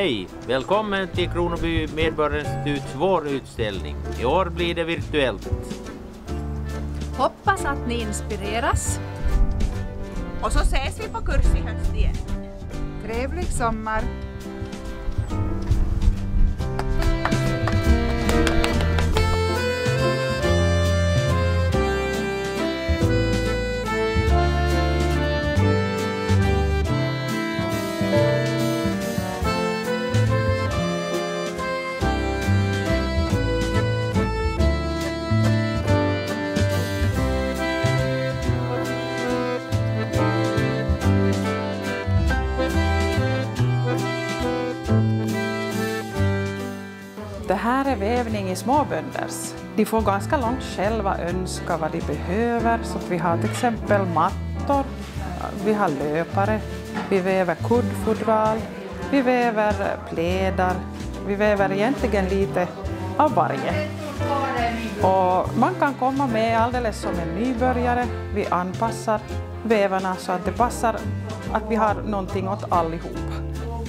Hej! Välkommen till Kronoby Medborgarinstituts vårutställning. I år blir det virtuellt. Hoppas att ni inspireras. Och så ses vi på kurs i höst igen. Trevlig sommar! Är i småbönders. De får ganska långt själva önska vad de behöver. Så vi har till exempel mattor, vi har löpare, vi väver kuddfodral, vi väver plädar, vi väver egentligen lite av varje. Och man kan komma med alldeles som en nybörjare. Vi anpassar vävarna så att det passar att vi har någonting åt allihop.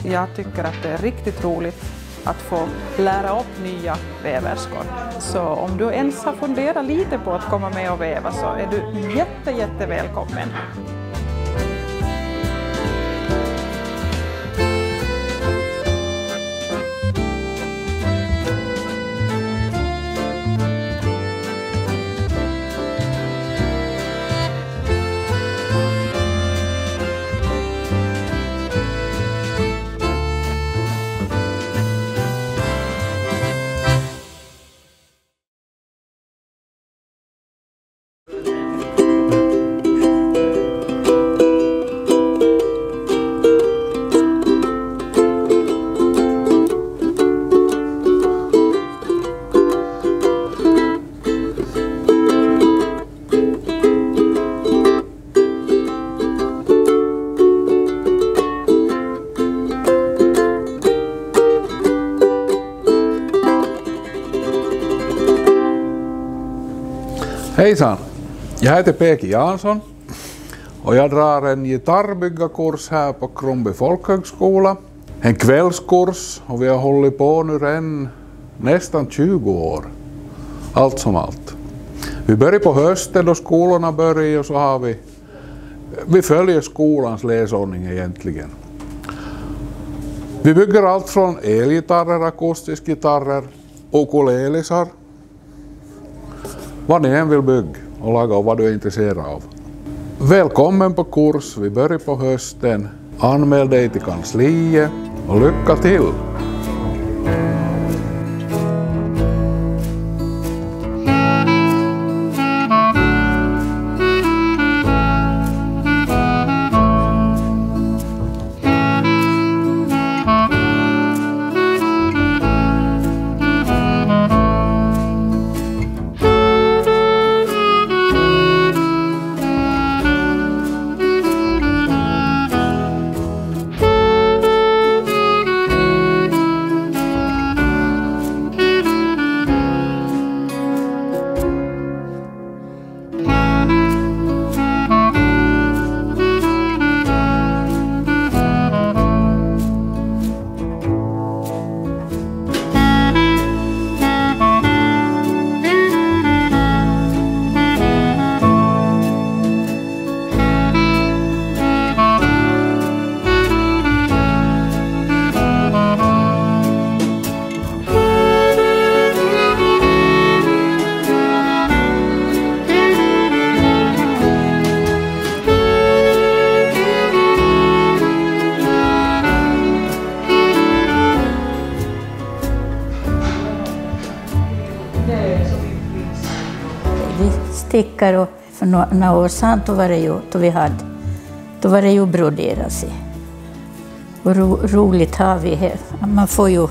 Jag tycker att det är riktigt roligt att få lära upp nya väverskor. Så om du ens har funderat lite på att komma med och väva så är du jätte, jätte välkommen. Hejsan! Jag heter Peki Jansson och jag drar en gitarrbyggarkurs här på Kronby folkhögskola. En kvällskurs och vi har hållit på nu redan nästan 20 år. Allt som allt. Vi börjar på hösten då skolorna börjar och så har vi vi följer skolans läsordning egentligen. Vi bygger allt från elgitarrer, akustiska gitarrer, ukulelisar, vad ni än vill bygga och laga och vad du är intresserad av. Välkommen på kurs, vi börjar på hösten. Anmäl dig till kansliet och lycka till! Stickar och för nå- några år sedan då var det ju, då vi hade, då var det ju broderat sig. Och ro, roligt har vi här. Man får ju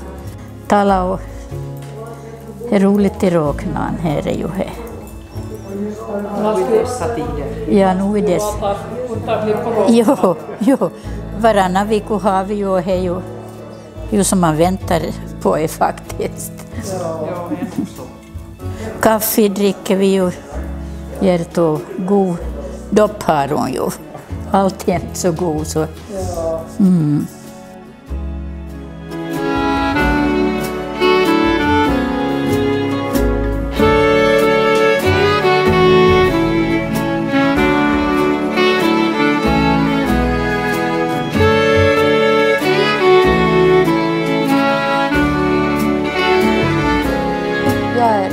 tala och det är roligt i råknan här är ju här. I dessa tider. Ja, nu är det... Jo, jo. Varannan vecka har vi ju, det är ju, ju som man väntar på är faktiskt. Kaffe dricker vi ju, gett och god dopp har hon ju. Alltjämt så god så. Mm.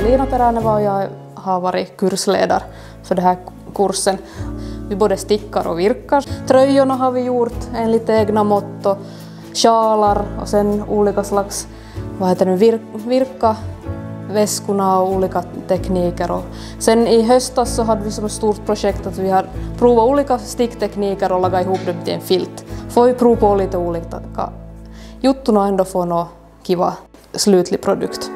Lena Peränen var jag har varit kursledare för den här kursen. Vi både stickar och virkar. Tröjorna har vi gjort enligt egna mått och sjalar och sen olika slags vad heter det, vir virka väskorna och olika tekniker. Och sen i höstas så hade vi som ett stort projekt att vi har provat olika sticktekniker och lagat ihop dem till en filt. Får vi prova på lite olika juttuna och ändå få något kiva slutlig produkt.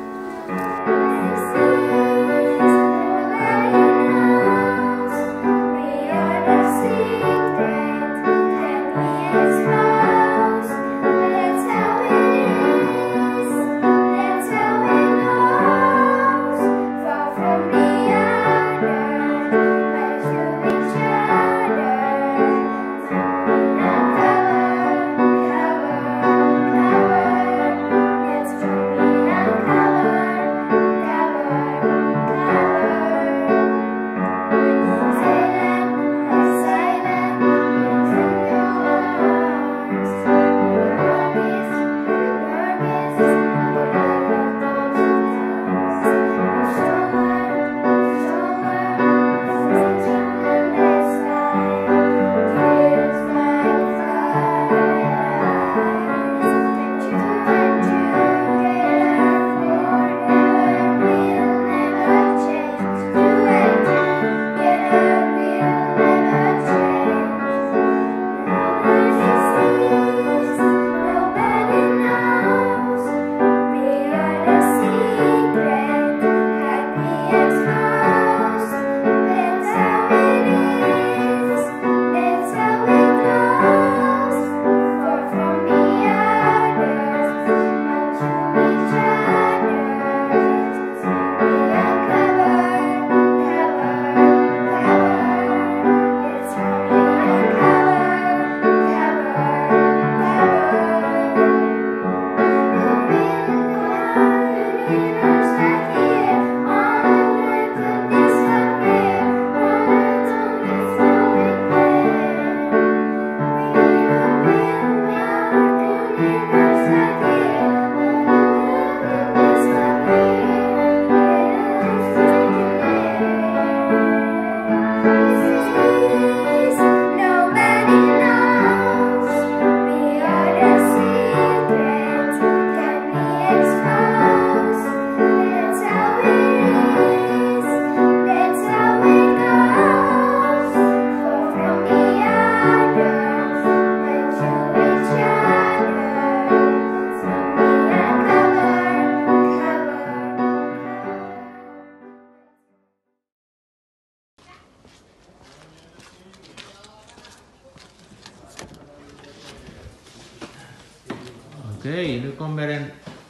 Okej, nu kommer en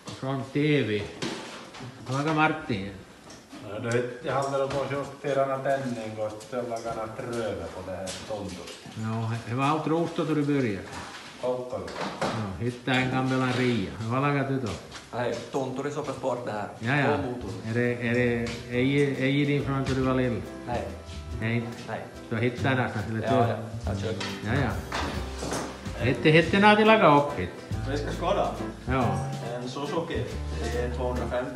från TV. Laga Martin. No, nyt handlar om att justera något tändning och ställa gärna tröve på det här tontot. Ja, det var allt rostat då du började. Kautta. Ja, hittää en gamla ria. Vad lagar du då? Nej, tonturi soppas bort där. Ja, ja. Är det, är det, är, är din från när du var liten? Nej. Nej, inte? Nej. Så hittar nästan till ett Ja, ja. Jag kör. Ja, ja. Hette, hette när de laga upp hit? Vi ska skada. Ja, En Suzuki. Det är 250.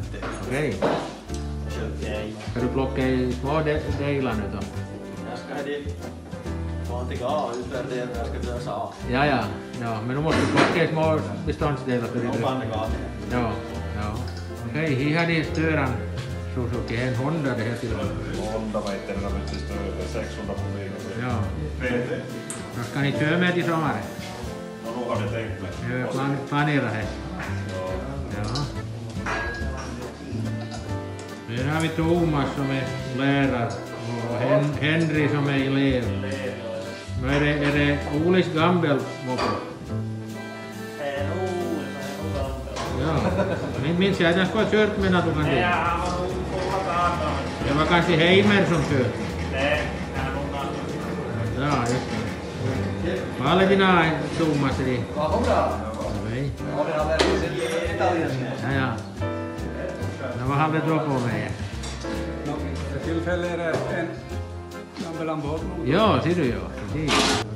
okej. Okej. Ska du plocka i de- delar nu då? Jag ska dit. Utvärdera. Jag ska lösa av. Ja, ja, ja, men du måste plocka i små beståndsdelar för Och det. Ja, ja. Okej, här hade störan Suzuki, en Honda det här till och med. Honda vad heter det, de vet inte över 600 kubik. Ja. PT. Ska ni köra med till sommaren? Tänkt mig. Jag har plan- planerat det. Ja. Här har vi Thomas som är lärare och Hen Henry som är elev. Nu är det, är det Olis Gambel moppe. Ja, min minns jag att jag skulle ha kört med kan det. Det var kanske Heimer som. Det. Vad hade dina Thomas i? Okej. Ja, ja. No, vad hade du på med? För tillfället är det en ambassadör. Ja, ser du ja. Precis.